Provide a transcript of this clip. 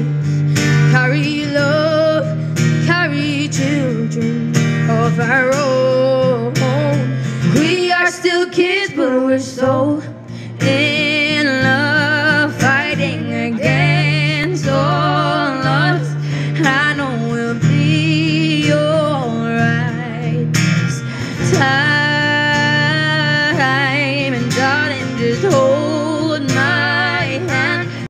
carry love, carry children of our own. We are still kids, but we're so in love, fighting against all odds. I know we'll be alright. Time and darling, just hold.